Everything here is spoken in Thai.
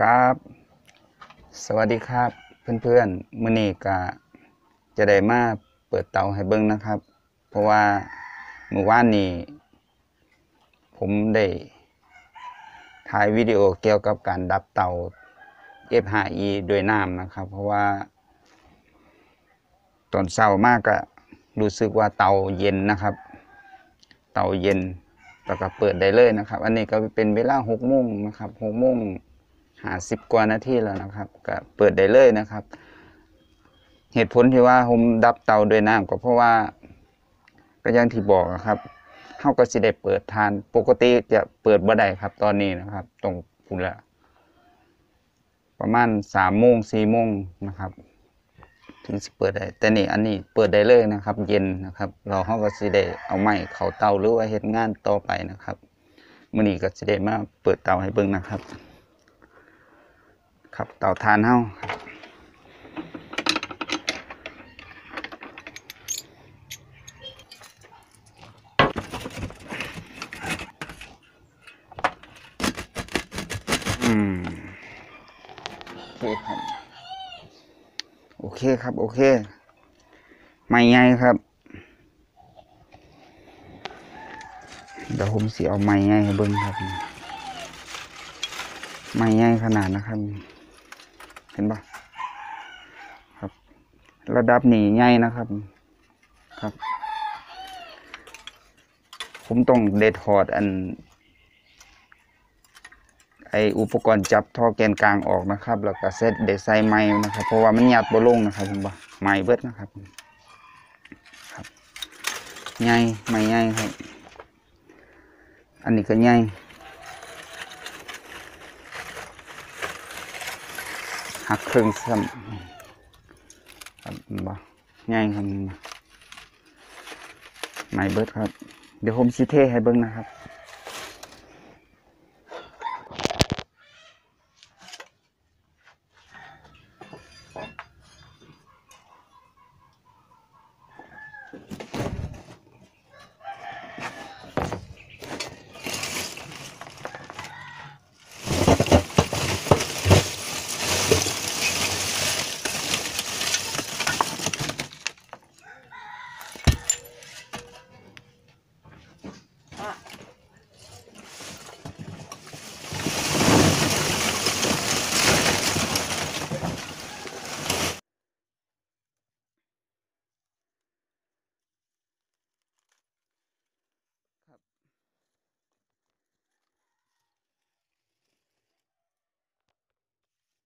ครับ สวัสดีครับ เพื่อนๆมื้อนี้ก็จะได้มาเปิดเตาให้เบิ่งนะครับ เพราะว่าเมื่อวานนี้ผมได้ถ่ายวิดีโอเกี่ยวกับการดับเตา F5E ด้วยน้ำนะครับ เพราะว่าตอนเช้ามากก็รู้สึกว่าเตาเย็นนะครับ เตาเย็นแล้วก็เปิดได้เลยนะครับ อันนี้ก็เป็นเวลาหกโมงนะครับหกโมง หาสิบกว่านาทีแล้วนะครับก็เปิดได้เลยนะครับ เหตุผลที่ว่าผมดับเตาด้วยน้ำก็เพราะว่าก็อย่างที่บอกอะครับเฮาก็สิได้เปิดทานปกติจะเปิดบ่ได้ครับ ตอนนี้นะครับ ตรงพุ่นละประมาณสามโมงสี่โมงนะครับ ถึงสิเปิดได้แต่นี่อันนี้เปิดได้เลยนะครับ เย็นนะครับ เราเฮาก็สิได้เอาไม้เขาเตาหรือว่าเฮ็ดงานต่อไปนะครับมื้อนี้ก็สิได้มาเปิดเตาให้เบิ่งนะครับ ครับเต่าถ่านเฮาครับอืมโอเคครับ โอเคครับ โอเค ไม่ไงครับ เดี๋ยวผมสิเอาไม้ไงให้เบิ่งครับ ไม้ไงขนาดนะครับ เห็นปะครับ ระดับนี้ใหญ่นะครับ ครับ ผมต้องเด็ดถอดอัน ไออุปกรณ์จับท่อแกนกลางออกนะครับ แล้วก็เซตเด็ดใส่ไม้นะครับ เพราะว่ามันหยัดบลงนะครับผมบ่ไม้เบิดนะครับ ครับใหญ่ไม้ใหญ่ครับ อันนี้ก็ใหญ่ หักครึ่งซ้ำครับบ่ง่ายครับไม่เบิดครับ เดี๋ยวผมชี้เทให้เบิ้งนะครับ